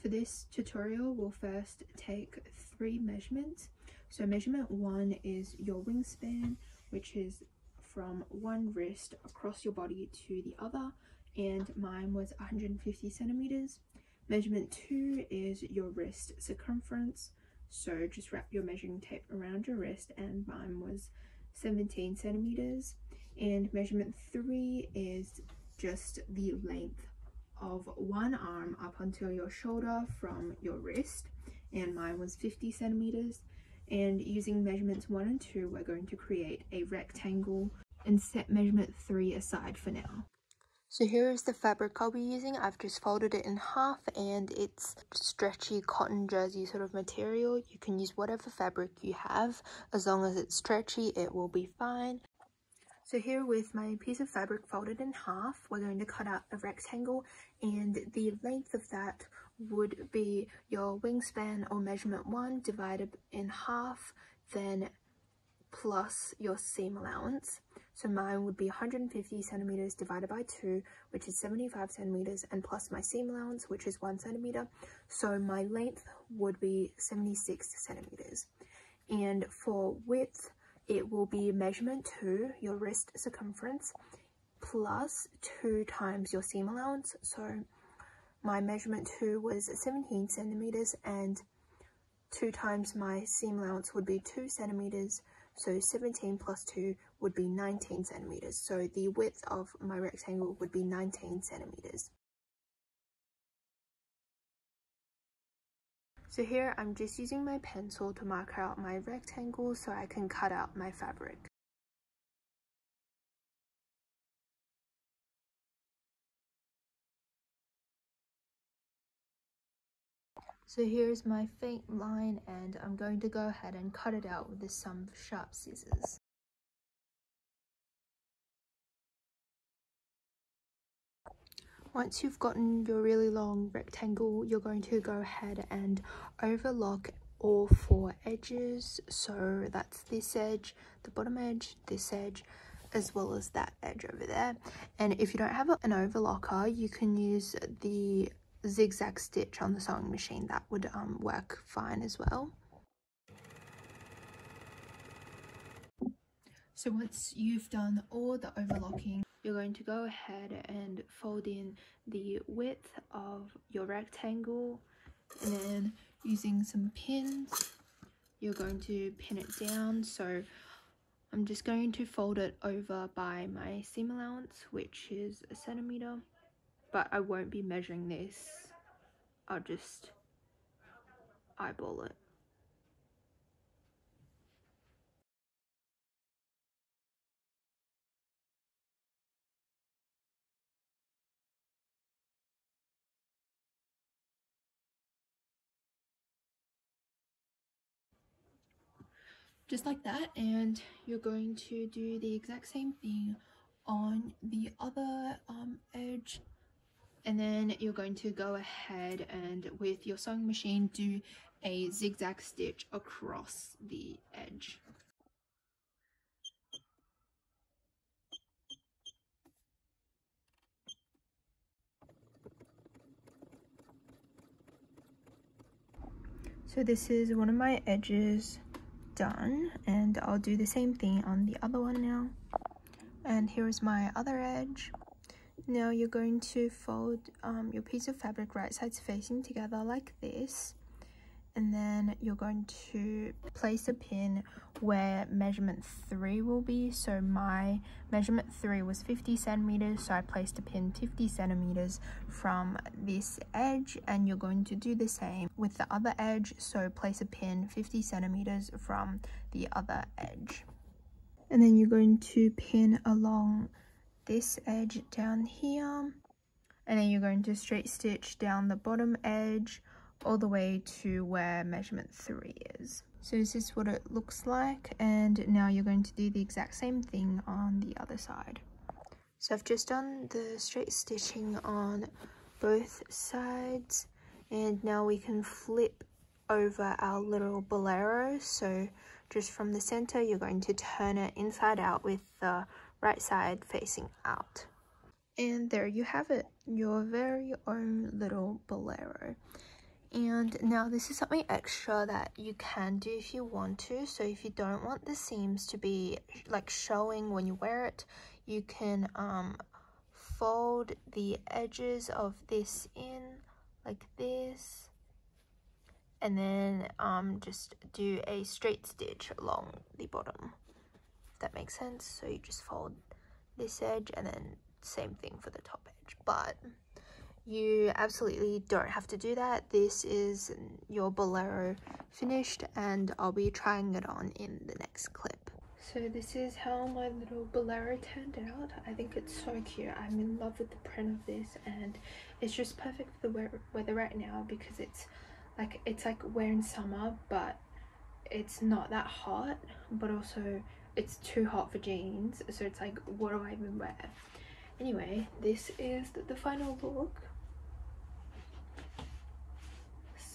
For this tutorial, we'll first take three measurements. So measurement one is your wingspan, which is from one wrist across your body to the other, and mine was 150 centimeters. Measurement two is your wrist circumference. So just wrap your measuring tape around your wrist and mine was 17 centimeters. And measurement three is just the length of one arm up until your shoulder from your wrist and mine was 50 centimeters and using measurements one and two we're going to create a rectangle and set measurement three aside for now. So here is the fabric I'll be using. I've just folded it in half and it's stretchy cotton jersey sort of material. You can use whatever fabric you have. As long as it's stretchy, it will be fine. So here with my piece of fabric folded in half, we're going to cut out a rectangle and the length of that would be your wingspan or measurement one divided in half, then plus your seam allowance. So mine would be 150 centimeters divided by 2, which is 75 centimeters, and plus my seam allowance, which is 1 centimeter. So my length would be 76 centimeters. And for width, it will be measurement 2, your wrist circumference, plus 2 times your seam allowance. So my measurement 2 was 17 centimeters and 2 times my seam allowance would be 2 centimeters. So 17 plus 2 would be 19 centimeters. So the width of my rectangle would be 19 centimeters. So here I'm just using my pencil to mark out my rectangle so I can cut out my fabric. So here's my faint line and I'm going to go ahead and cut it out with some sharp scissors. Once you've gotten your really long rectangle, you're going to go ahead and overlock all four edges. So that's this edge, the bottom edge, this edge, as well as that edge over there. And if you don't have an overlocker, you can use the zigzag stitch on the sewing machine. That would um, work fine as well. So once you've done all the overlocking, you're going to go ahead and fold in the width of your rectangle. And then using some pins you're going to pin it down. So I'm just going to fold it over by my seam allowance which is a centimeter but I won't be measuring this. I'll just eyeball it just like that and you're going to do the exact same thing on the other um, edge. And then you're going to go ahead and with your sewing machine do a zigzag stitch across the edge. So this is one of my edges done and I'll do the same thing on the other one now. And here's my other edge. Now you're going to fold um, your piece of fabric right sides facing together like this and then you're going to place a pin where measurement 3 will be. So my measurement 3 was 50 centimeters so I placed a pin 50 centimeters from this edge and you're going to do the same with the other edge. So place a pin 50 centimeters from the other edge. And then you're going to pin along this edge down here. And then you're going to straight stitch down the bottom edge all the way to where measurement 3 is. So this is what it looks like and now you're going to do the exact same thing on the other side. So I've just done the straight stitching on both sides and now we can flip over our little bolero. So just from the center you're going to turn it inside out with the right side facing out. And there you have it, your very own little bolero and now this is something extra that you can do if you want to. So if you don't want the seams to be like showing when you wear it you can um fold the edges of this in like this. And then um just do a straight stitch along the bottom. If that makes sense. So you just fold this edge and then same thing for the top edge. But you absolutely don't have to do that. This is your bolero finished and i'll be trying it on in the next clip. So this is how my little bolero turned out. I think it's so cute. I'm in love with the print of this and it's just perfect for the weather right now because it's like it's like we're in summer but it's not that hot but also it's too hot for jeans. So it's like what do i even wear? Anyway this is the, the final look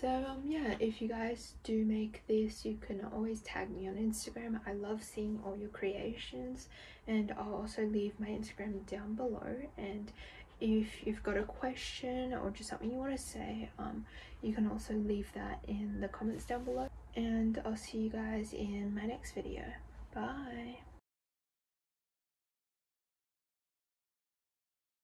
so um yeah if you guys do make this you can always tag me on instagram. I love seeing all your creations and i'll also leave my instagram down below. And if you've got a question or just something you want to say um you can also leave that in the comments down below. And i'll see you guys in my next video. Bye